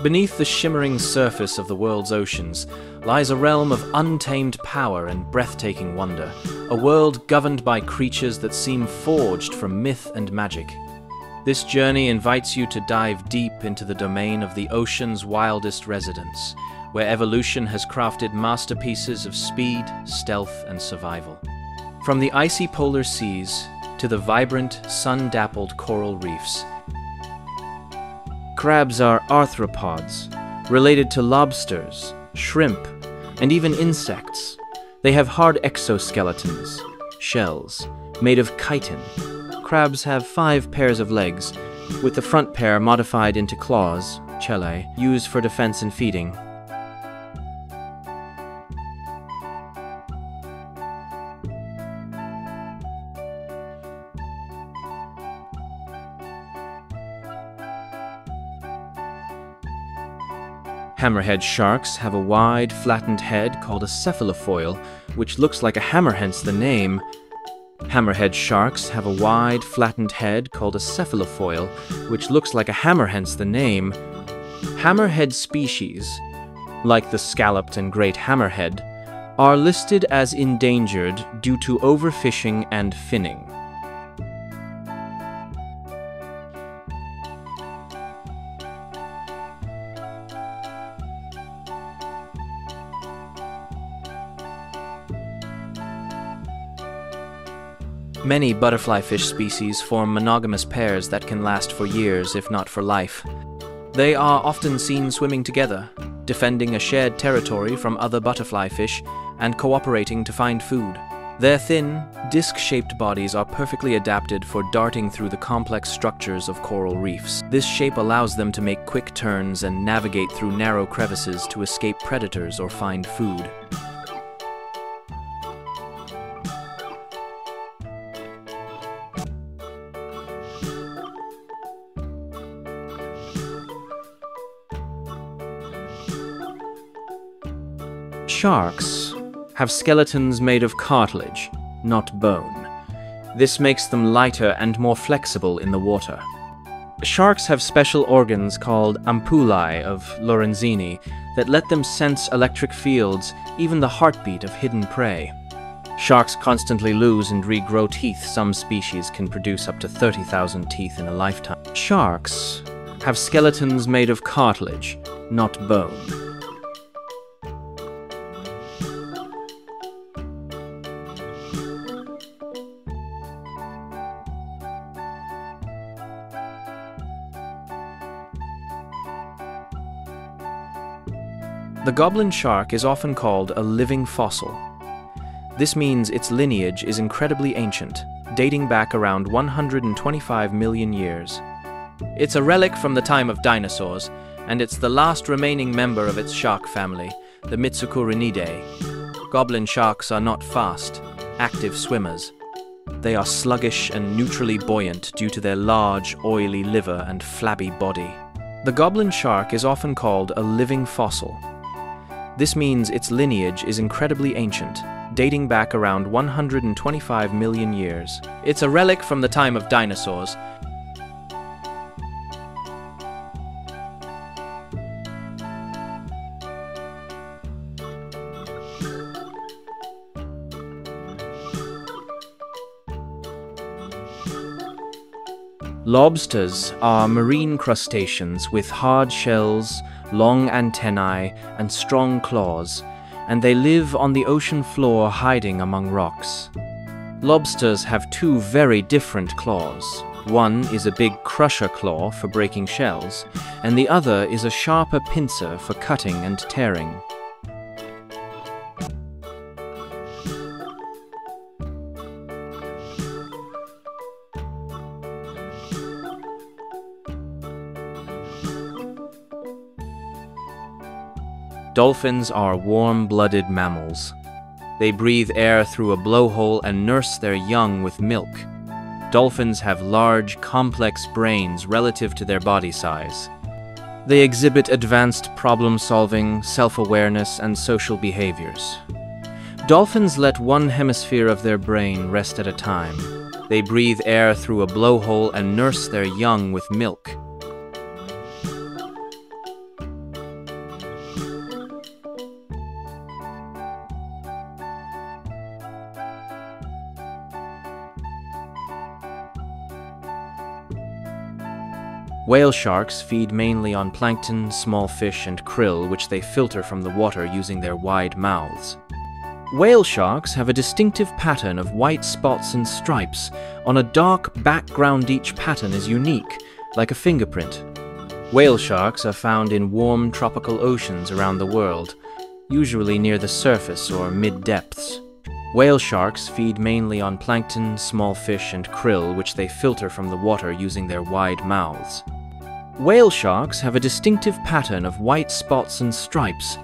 Beneath the shimmering surface of the world's oceans lies a realm of untamed power and breathtaking wonder, a world governed by creatures that seem forged from myth and magic. This journey invites you to dive deep into the domain of the ocean's wildest residents, where evolution has crafted masterpieces of speed, stealth, and survival. From the icy polar seas to the vibrant, sun dappled coral reefs, Crabs are arthropods, related to lobsters, shrimp, and even insects. They have hard exoskeletons, shells, made of chitin. Crabs have five pairs of legs, with the front pair modified into claws, chelae, used for defense and feeding. Hammerhead sharks have a wide, flattened head called a cephalofoil, which looks like a hammer, hence the name. Hammerhead sharks have a wide, flattened head called a cephalofoil, which looks like a hammer, hence the name. Hammerhead species, like the scalloped and great hammerhead, are listed as endangered due to overfishing and finning. Many butterfly fish species form monogamous pairs that can last for years, if not for life. They are often seen swimming together, defending a shared territory from other butterfly fish and cooperating to find food. Their thin, disc-shaped bodies are perfectly adapted for darting through the complex structures of coral reefs. This shape allows them to make quick turns and navigate through narrow crevices to escape predators or find food. Sharks have skeletons made of cartilage, not bone. This makes them lighter and more flexible in the water. Sharks have special organs called ampullae of Lorenzini that let them sense electric fields, even the heartbeat of hidden prey. Sharks constantly lose and regrow teeth. Some species can produce up to 30,000 teeth in a lifetime. Sharks have skeletons made of cartilage, not bone. The goblin shark is often called a living fossil. This means its lineage is incredibly ancient, dating back around 125 million years. It's a relic from the time of dinosaurs, and it's the last remaining member of its shark family, the Mitsukuridae. Goblin sharks are not fast, active swimmers. They are sluggish and neutrally buoyant due to their large, oily liver and flabby body. The goblin shark is often called a living fossil, this means its lineage is incredibly ancient, dating back around 125 million years. It's a relic from the time of dinosaurs, Lobsters are marine crustaceans with hard shells, long antennae, and strong claws, and they live on the ocean floor hiding among rocks. Lobsters have two very different claws. One is a big crusher claw for breaking shells, and the other is a sharper pincer for cutting and tearing. Dolphins are warm-blooded mammals. They breathe air through a blowhole and nurse their young with milk. Dolphins have large, complex brains relative to their body size. They exhibit advanced problem-solving, self-awareness, and social behaviors. Dolphins let one hemisphere of their brain rest at a time. They breathe air through a blowhole and nurse their young with milk. Whale sharks feed mainly on plankton, small fish, and krill, which they filter from the water using their wide mouths. Whale sharks have a distinctive pattern of white spots and stripes on a dark background. Each pattern is unique, like a fingerprint. Whale sharks are found in warm tropical oceans around the world, usually near the surface or mid-depths. Whale sharks feed mainly on plankton, small fish, and krill, which they filter from the water using their wide mouths. Whale sharks have a distinctive pattern of white spots and stripes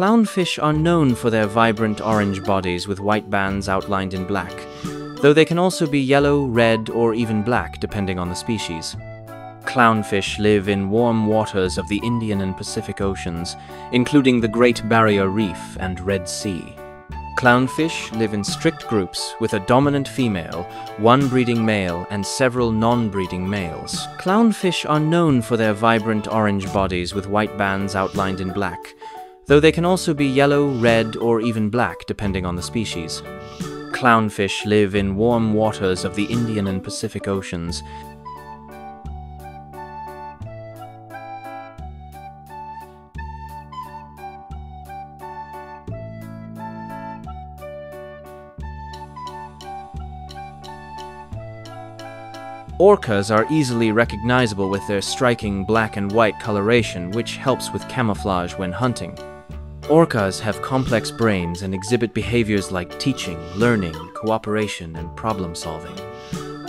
Clownfish are known for their vibrant orange bodies with white bands outlined in black, though they can also be yellow, red, or even black depending on the species. Clownfish live in warm waters of the Indian and Pacific Oceans, including the Great Barrier Reef and Red Sea. Clownfish live in strict groups with a dominant female, one breeding male, and several non-breeding males. Clownfish are known for their vibrant orange bodies with white bands outlined in black, though they can also be yellow, red, or even black depending on the species. Clownfish live in warm waters of the Indian and Pacific Oceans, Orcas are easily recognizable with their striking black and white coloration, which helps with camouflage when hunting. Orcas have complex brains and exhibit behaviors like teaching, learning, cooperation, and problem solving.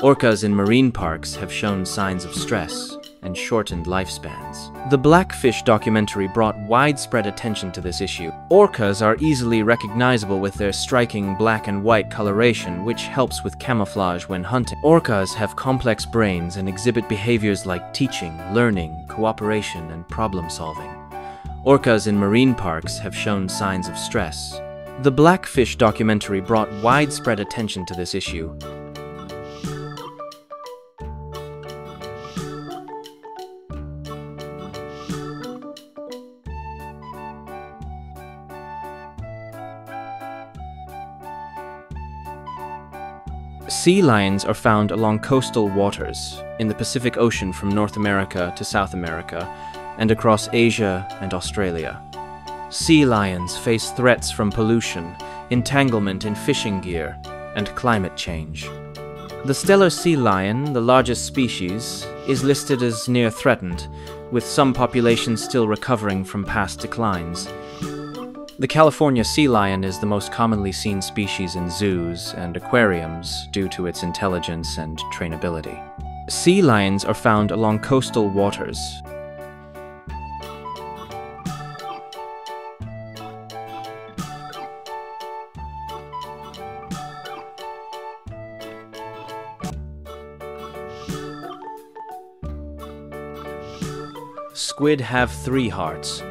Orcas in marine parks have shown signs of stress and shortened lifespans. The Blackfish documentary brought widespread attention to this issue. Orcas are easily recognizable with their striking black and white coloration, which helps with camouflage when hunting. Orcas have complex brains and exhibit behaviors like teaching, learning, cooperation, and problem solving. Orcas in marine parks have shown signs of stress. The Blackfish documentary brought widespread attention to this issue. Sea lions are found along coastal waters in the Pacific Ocean from North America to South America and across Asia and Australia. Sea lions face threats from pollution, entanglement in fishing gear, and climate change. The Steller sea lion, the largest species, is listed as near threatened, with some populations still recovering from past declines. The California sea lion is the most commonly seen species in zoos and aquariums due to its intelligence and trainability. Sea lions are found along coastal waters, Squid have three hearts.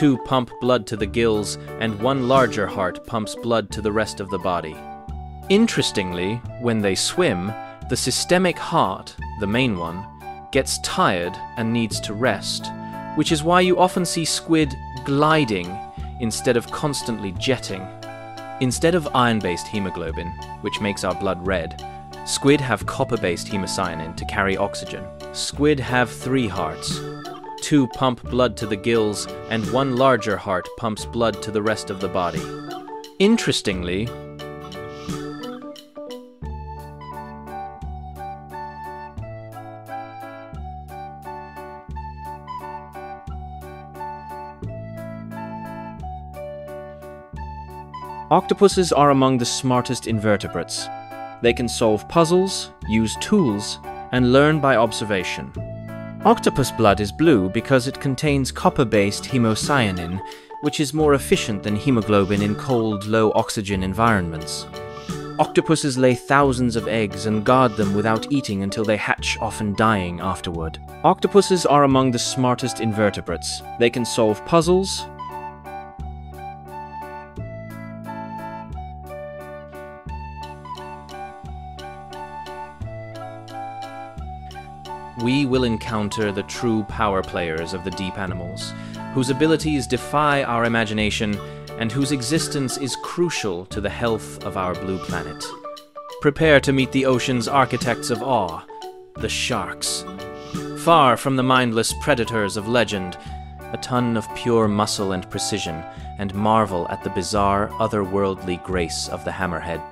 Two pump blood to the gills, and one larger heart pumps blood to the rest of the body. Interestingly, when they swim, the systemic heart, the main one, gets tired and needs to rest, which is why you often see squid gliding instead of constantly jetting. Instead of iron-based hemoglobin, which makes our blood red, squid have copper-based hemocyanin to carry oxygen. Squid have three hearts, Two pump blood to the gills, and one larger heart pumps blood to the rest of the body. Interestingly, Octopuses are among the smartest invertebrates. They can solve puzzles, use tools, and learn by observation. Octopus blood is blue because it contains copper-based hemocyanin, which is more efficient than hemoglobin in cold, low-oxygen environments. Octopuses lay thousands of eggs and guard them without eating until they hatch, often dying afterward. Octopuses are among the smartest invertebrates. They can solve puzzles, we will encounter the true power players of the deep animals, whose abilities defy our imagination and whose existence is crucial to the health of our blue planet. Prepare to meet the ocean's architects of awe, the sharks. Far from the mindless predators of legend, a ton of pure muscle and precision, and marvel at the bizarre, otherworldly grace of the hammerhead.